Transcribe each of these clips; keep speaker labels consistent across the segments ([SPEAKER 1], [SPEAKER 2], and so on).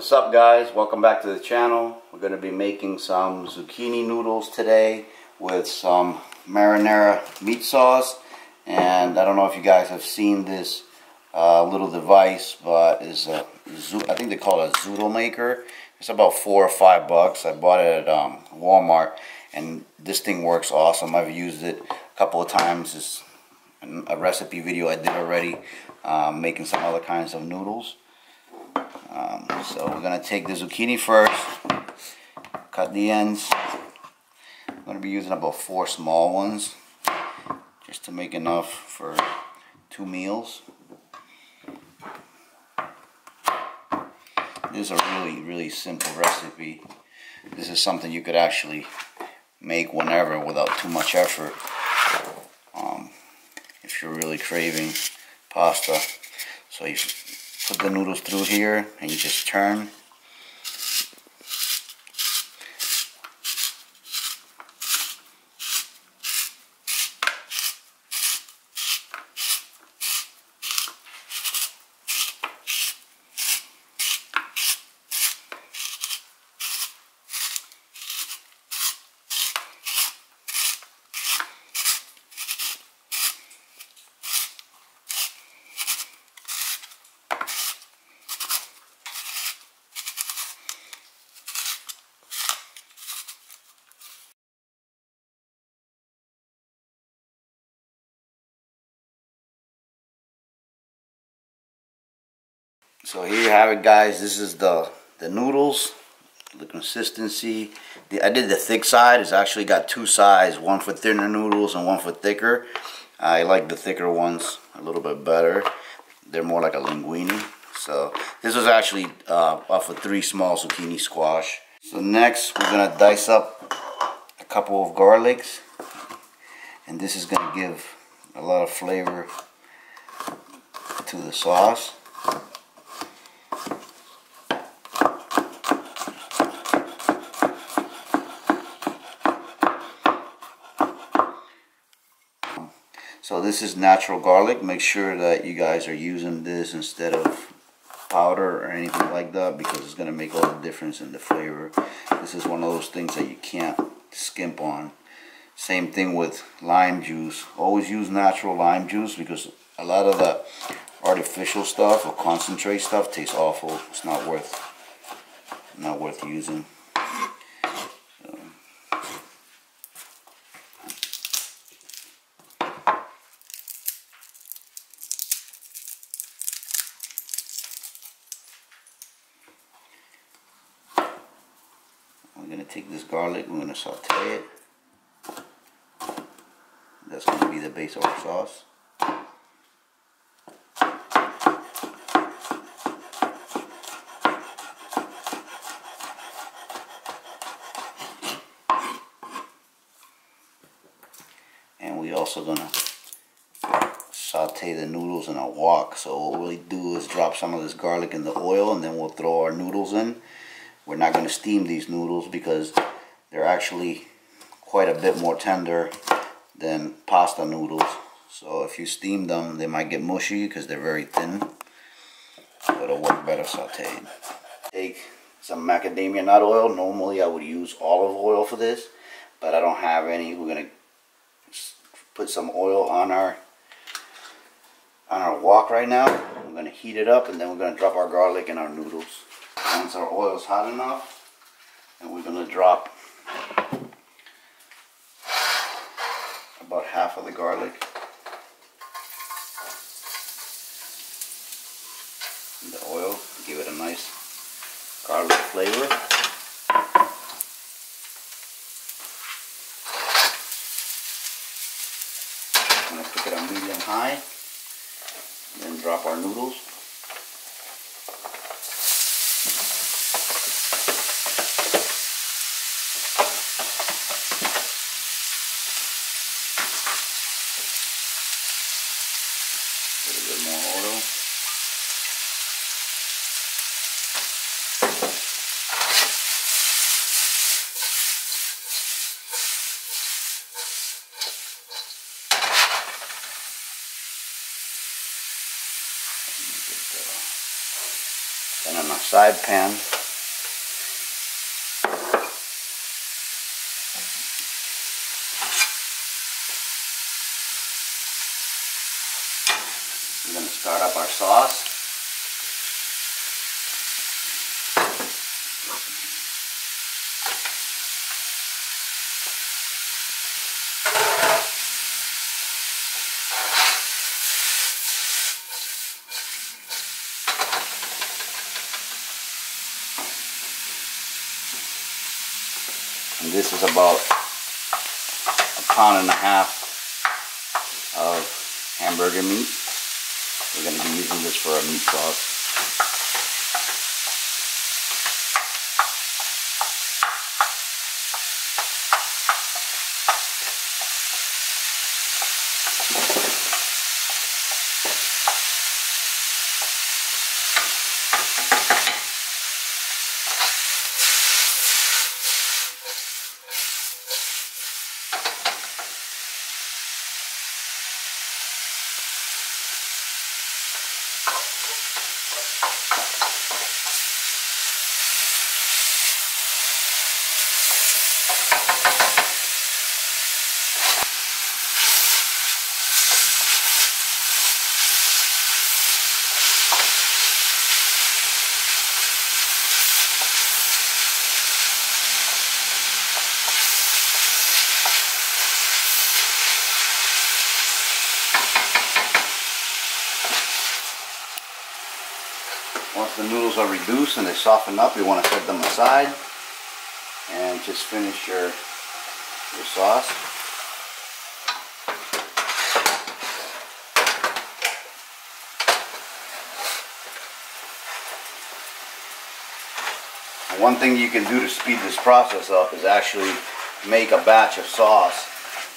[SPEAKER 1] What's up guys? Welcome back to the channel. We're going to be making some zucchini noodles today with some marinara meat sauce. And I don't know if you guys have seen this uh, little device, but is a, I think they call it a zoodle maker. It's about four or five bucks. I bought it at um, Walmart and this thing works awesome. I've used it a couple of times. It's a recipe video I did already um, making some other kinds of noodles. Um, so we're going to take the zucchini first, cut the ends. I'm going to be using about four small ones just to make enough for two meals. This is a really, really simple recipe. This is something you could actually make whenever without too much effort. Um, if you're really craving pasta. So you put the noodles through here and you just turn So here you have it guys. This is the, the noodles. The consistency. The, I did the thick side. It's actually got two sides. One for thinner noodles and one for thicker. I like the thicker ones a little bit better. They're more like a linguine. So this was actually uh, off of three small zucchini squash. So next we're to dice up a couple of garlics. And this is to give a lot of flavor to the sauce. So this is natural garlic. Make sure that you guys are using this instead of powder or anything like that because it's going to make all the difference in the flavor. This is one of those things that you can't skimp on. Same thing with lime juice. Always use natural lime juice because a lot of the artificial stuff or concentrate stuff tastes awful. It's not worth not worth using. Take this garlic, we're going to saute it. That's going to be the base of our sauce. And we also going to saute the noodles in a wok. So what we'll do is drop some of this garlic in the oil and then we'll throw our noodles in. We're not going to steam these noodles because they're actually quite a bit more tender than pasta noodles. So if you steam them, they might get mushy because they're very thin. But it'll work better sauteed. Take some macadamia nut oil. Normally I would use olive oil for this, but I don't have any. We're going to put some oil on our on our wok right now. We're going to heat it up and then we're going to drop our garlic and our noodles. Once our oil is hot enough, and we're going to drop about half of the garlic in the oil, give it a nice garlic flavor. I'm going to cook it on medium high, then drop our noodles. A little bit more oil. Then in my side pan, start up our sauce. And this is about a pound and a half of hamburger meat. We're going to be using this for our meat sauce. Once the noodles are reduced and they soften up, you want to set them aside and just finish your your sauce. One thing you can do to speed this process up is actually make a batch of sauce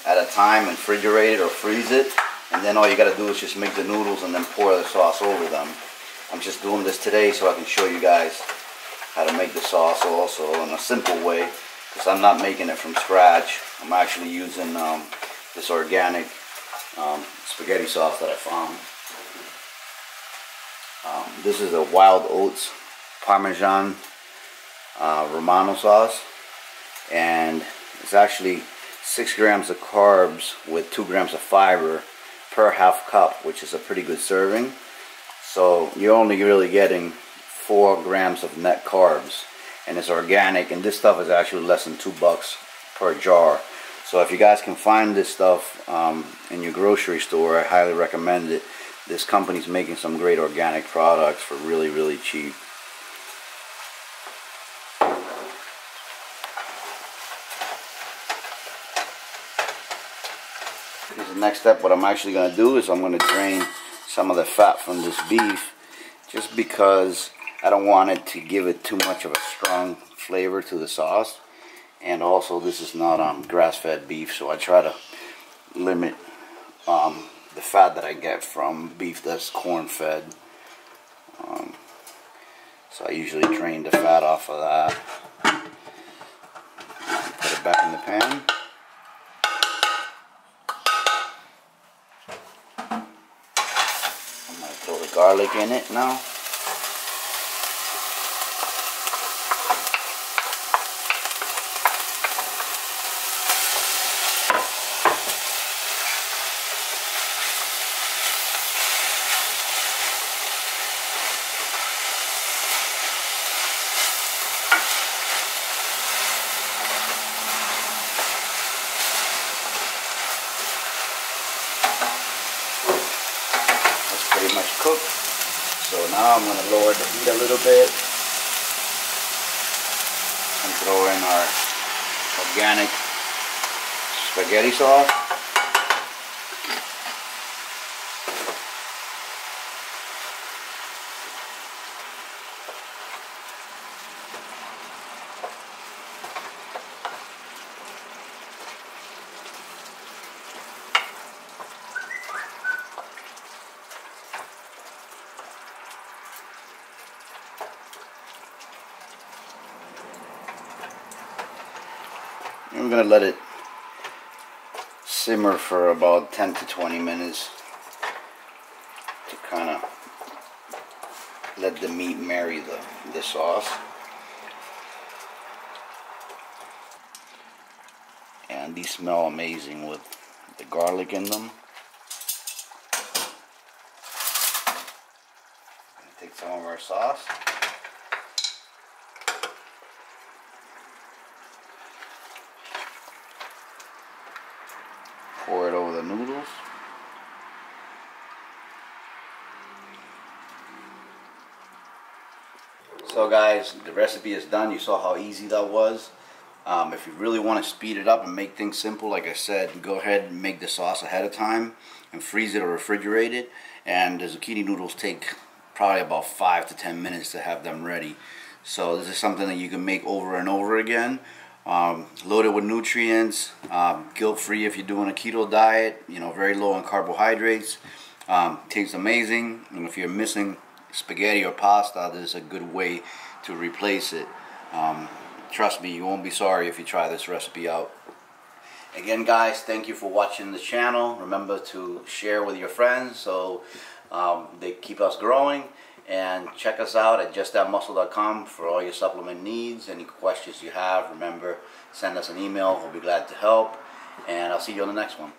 [SPEAKER 1] at a time and refrigerate it or freeze it and then all you got to do is just make the noodles and then pour the sauce over them. I'm just doing this today so I can show you guys how to make the sauce also in a simple way because I'm not making it from scratch. I'm actually using um, this organic um, spaghetti sauce that I found. Um, this is a wild oats parmesan uh, romano sauce and it's actually six grams of carbs with two grams of fiber per half cup which is a pretty good serving so you're only really getting four grams of net carbs and it's organic and this stuff is actually less than two bucks per jar. So if you guys can find this stuff um, in your grocery store I highly recommend it. This company's making some great organic products for really really cheap. The next step. What I'm actually going to do is I'm going to drain some of the fat from this beef just because I don't want it to give it too much of a strong flavor to the sauce. And also this is not um, grass-fed beef so I try to limit um, the fat that I get from beef that's corn-fed. Um, so I usually drain the fat off of that put it back in the pan I'm going to throw the garlic in it now That's pretty much cooked. So now I'm going to lower the heat a little bit and throw in our organic spaghetti sauce. Going to let it simmer for about 10 to 20 minutes to kind of let the meat marry the, the sauce. And these smell amazing with the garlic in them. Take some of our sauce. Pour it over the noodles. So guys, the recipe is done. You saw how easy that was. Um, if you really want to speed it up and make things simple, like I said, go ahead and make the sauce ahead of time and freeze it or refrigerate it. And the zucchini noodles take probably about 5 to 10 minutes to have them ready. So this is something that you can make over and over again. Um, loaded with nutrients, um, guilt-free if you're doing a keto diet, you know, very low in carbohydrates. Um, tastes amazing, and if you're missing spaghetti or pasta, this is a good way to replace it. Um, trust me, you won't be sorry if you try this recipe out. Again, guys, thank you for watching the channel. Remember to share with your friends so um, they keep us growing. And check us out at justthatmuscle.com for all your supplement needs. Any questions you have, remember, send us an email. We'll be glad to help. And I'll see you on the next one.